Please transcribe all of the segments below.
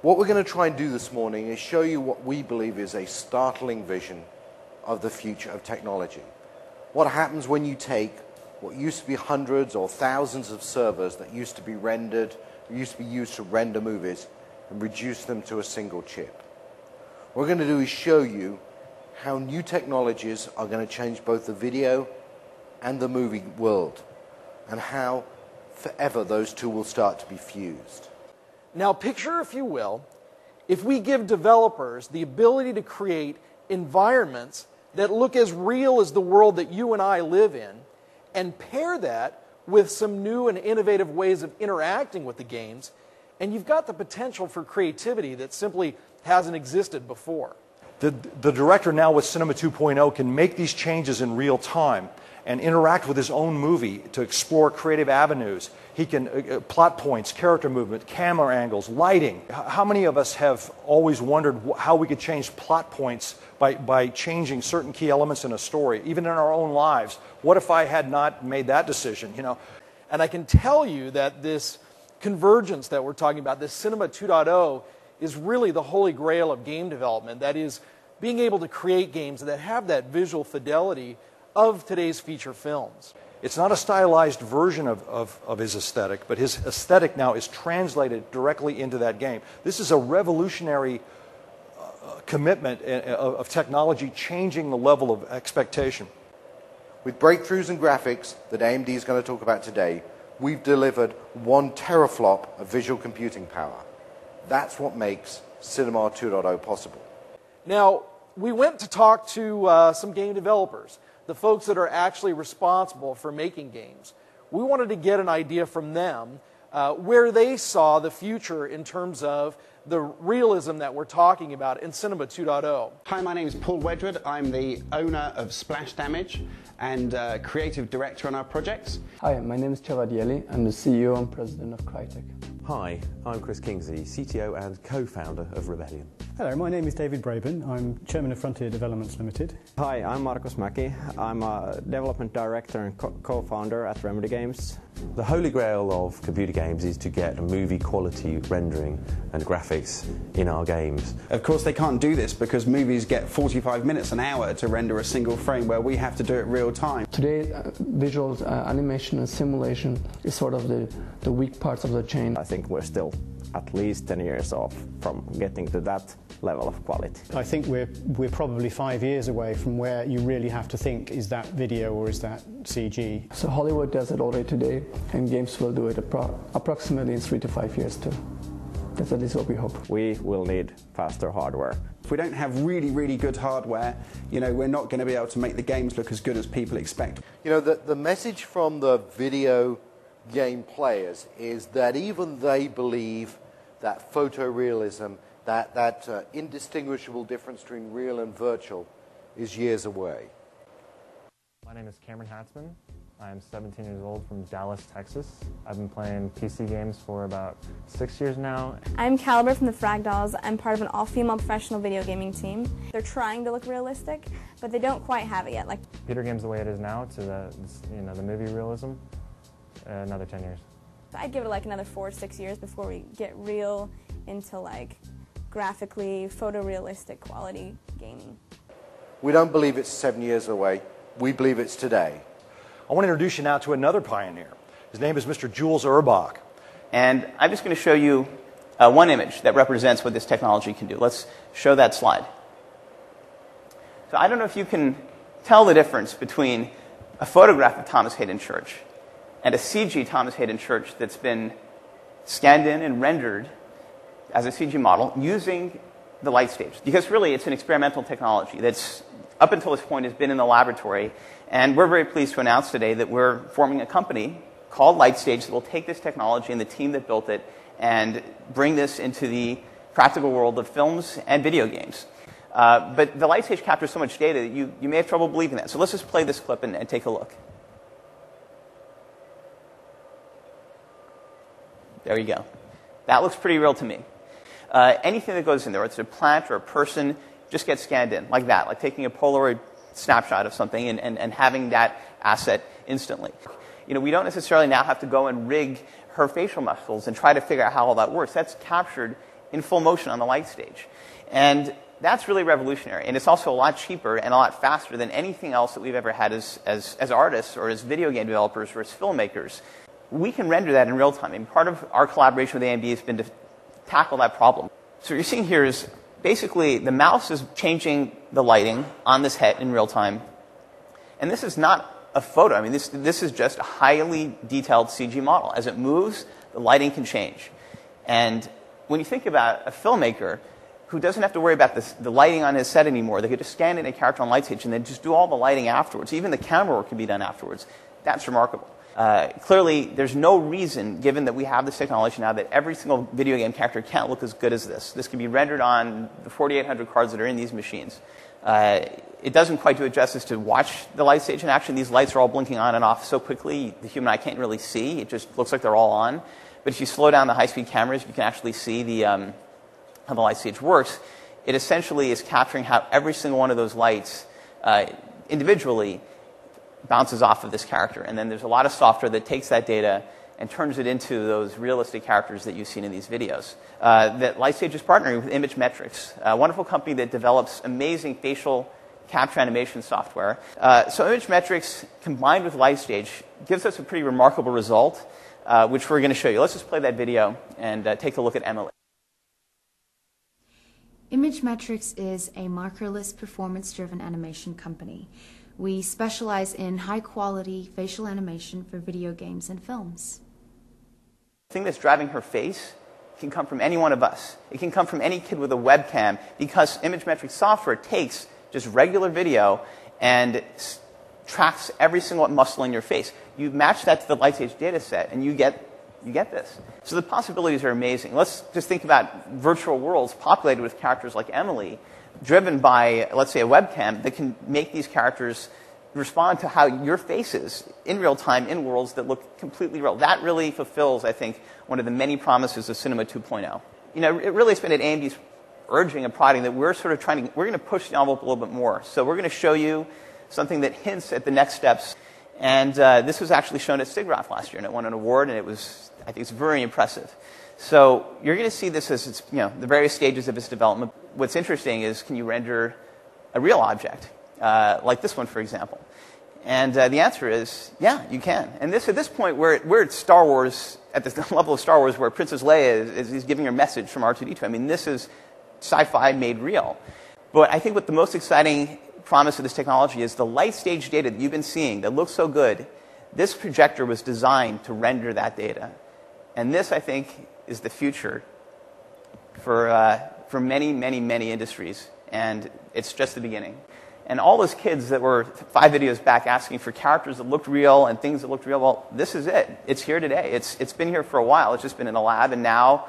What we're going to try and do this morning is show you what we believe is a startling vision of the future of technology. What happens when you take what used to be hundreds or thousands of servers that used to be rendered, used to be used to render movies, and reduce them to a single chip. What we're going to do is show you how new technologies are going to change both the video and the movie world, and how forever those two will start to be fused. Now, picture, if you will, if we give developers the ability to create environments that look as real as the world that you and I live in, and pair that with some new and innovative ways of interacting with the games, and you've got the potential for creativity that simply hasn't existed before. The, the director now with Cinema 2.0 can make these changes in real time and interact with his own movie to explore creative avenues. He can uh, uh plot points, character movement, camera angles, lighting. How many of us have always wondered how we could change plot points by, by changing certain key elements in a story, even in our own lives? What if I had not made that decision? You know, and I can tell you that this convergence that we're talking about, this Cinema 2.0, is really the holy grail of game development. That is, being able to create games that have that visual fidelity of today's feature films. It's not a stylized version of, of, of, his aesthetic, but his aesthetic now is translated directly into that game. This is a revolutionary uh, commitment uh, of, of technology changing the level of expectation. With breakthroughs in graphics that AMD is going to talk about today, we've delivered one teraflop of visual computing power. That's what makes Cinema 2.0 possible. Now, we went to talk to uh, some game developers the folks that are actually responsible for making games. We wanted to get an idea from them uh, where they saw the future in terms of the realism that we're talking about in Cinema 2.0. Hi, my name is Paul Wedgwood. I'm the owner of Splash Damage and uh, creative director on our projects. Hi, my name is Cevat Yerli. I'm the CEO and president of Crytek. Hi, I'm Chris Kingsley, CTO and co-founder of Rebellion. Hello, my name is David Braben. I'm chairman of Frontier Developments Limited. Hi, I'm Markus Mäki. I'm a development director and co-founder at Remedy Games. The holy grail of computer games is to get movie quality rendering and graphics in our games. Of course, they can't do this because movies get 45 minutes an hour to render a single frame where we have to do it real time. Today, uh, visual uh, animation and simulation is sort of the, the weak parts of the chain. I think we're still at least 10 years off from getting to that level of quality. I think we're, we're probably five years away from where you really have to think is that video or is that CG? So Hollywood does it already today, and games will do it appro approximately in three to five years too. That's at least what we hope. We will need faster hardware. If we don't have really, really good hardware, you know, we're not going to be able to make the games look as good as people expect. You know, the, the message from the video game players is that even they believe that photorealism that, that uh, indistinguishable difference between real and virtual is years away. My name is Cameron Hatzman. I'm 17 years old from Dallas, Texas. I've been playing PC games for about six years now. I'm Caliber from the Frag Dolls. I'm part of an all-female professional video gaming team. They're trying to look realistic, but they don't quite have it yet. Like computer games the way it is now to the you know the movie realism, uh, another 10 years. I'd give it like another four, or six years before we get real into like graphically photorealistic quality gaming. We don't believe it's seven years away. We believe it's today. I want to introduce you now to another pioneer. His name is Mr. Jules Urbach. And I'm just going to show you uh, one image that represents what this technology can do. Let's show that slide. So I don't know if you can tell the difference between a photograph of Thomas Haden Church and a CG Thomas Haden Church that's been scanned in and rendered as a CG model using the light stage. Because really, it's an experimental technology that's, up until this point, has been in the laboratory. And we're very pleased to announce today that we're forming a company called Lightstage that will take this technology and the team that built it and bring this into the practical world of films and video games. Uh, but the Lightstage captures so much data that you, you may have trouble believing that. So let's just play this clip and, and take a look. There you go. That looks pretty real to me. Uh, anything that goes in there, whether it's a plant or a person, just get scanned in like that, like taking a Polaroid snapshot of something and, and, and having that asset instantly. You know, we don't necessarily now have to go and rig her facial muscles and try to figure out how all that works. That's captured in full motion on the light stage. And that's really revolutionary. And it's also a lot cheaper and a lot faster than anything else that we've ever had as, as, as artists or as video game developers or as filmmakers. We can render that in real time. And part of our collaboration with AMD has been to tackle that problem. So what you're seeing here is basically the mouse is changing the lighting on this head in real time. And this is not a photo. I mean, this, this is just a highly detailed CG model. As it moves, the lighting can change. And when you think about a filmmaker, who doesn't have to worry about this, the lighting on his set anymore. They could just scan in a character on light stage and then just do all the lighting afterwards. Even the camera work can be done afterwards. That's remarkable. Uh, clearly, there's no reason, given that we have this technology now, that every single video game character can't look as good as this. This can be rendered on the 4,800 cards that are in these machines. Uh, it doesn't quite do it justice to watch the light stage in action. These lights are all blinking on and off so quickly, the human eye can't really see. It just looks like they're all on. But if you slow down the high speed cameras, you can actually see the. Um, how the light stage works, it essentially is capturing how every single one of those lights uh, individually bounces off of this character. And then there's a lot of software that takes that data and turns it into those realistic characters that you've seen in these videos. Uh, that Lightstage is partnering with Image Metrics, a wonderful company that develops amazing facial capture animation software. Uh, so Image Metrics combined with Lightstage gives us a pretty remarkable result, uh, which we're going to show you. Let's just play that video and uh, take a look at Emily. Image Metrics is a markerless performance driven animation company. We specialize in high quality facial animation for video games and films. The thing that's driving her face can come from any one of us. It can come from any kid with a webcam because Image Metrics software takes just regular video and tracks every single muscle in your face. You match that to the Lightstage data set and you get you get this. So the possibilities are amazing. Let's just think about virtual worlds populated with characters like Emily, driven by, let's say, a webcam that can make these characters respond to how your face is in real time in worlds that look completely real. That really fulfills, I think, one of the many promises of Cinema 2.0. You know, it really has been at AMD's urging and prodding that we're sort of trying to, we're going to push the envelope a little bit more. So we're going to show you something that hints at the next steps. And uh, this was actually shown at SIGGRAPH last year, and it won an award, and it was I think it's very impressive. So you're going to see this as it's, you know, the various stages of its development. What's interesting is can you render a real object, uh, like this one, for example? And uh, the answer is, yeah, you can. And this, at this point, we're, we're at Star Wars, at the level of Star Wars where Princess Leia is, is giving her message from R2D2. I mean, this is sci-fi made real. But I think what the most exciting promise of this technology is the light stage data that you've been seeing that looks so good, this projector was designed to render that data. And this, I think, is the future for, uh, for many, many, many industries. And it's just the beginning. And all those kids that were five videos back asking for characters that looked real and things that looked real, well, this is it. It's here today. It's, it's been here for a while. It's just been in a lab, and now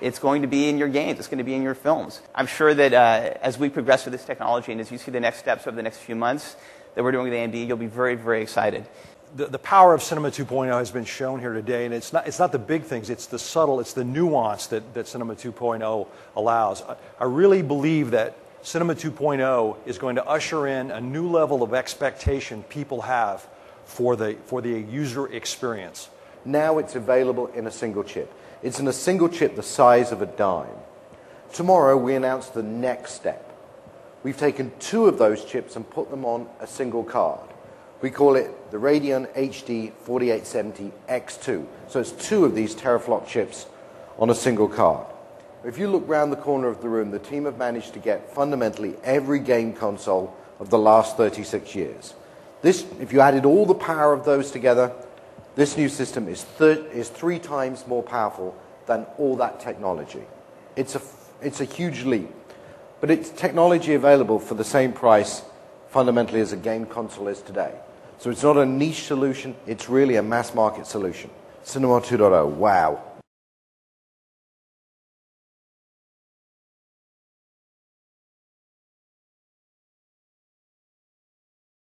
it's going to be in your games. It's going to be in your films. I'm sure that uh, as we progress with this technology and as you see the next steps over the next few months that we're doing with AMD, you'll be very, very excited the, the power of Cinema 2.0 has been shown here today, and it's not, it's not the big things, it's the subtle, it's the nuance that, that Cinema 2.0 allows. I, I really believe that Cinema 2.0 is going to usher in a new level of expectation people have for the, for the user experience. Now it's available in a single chip. It's in a single chip the size of a dime. Tomorrow we announce the next step. We've taken two of those chips and put them on a single card. We call it the Radeon HD 4870 X2. So it's two of these teraflop chips on a single card. If you look round the corner of the room, the team have managed to get fundamentally every game console of the last 36 years. This, if you added all the power of those together, this new system is, is three times more powerful than all that technology. It's a, it's a huge leap. But it's technology available for the same price fundamentally as a game console is today. So it's not a niche solution, it's really a mass market solution. Cinema 2.0, wow.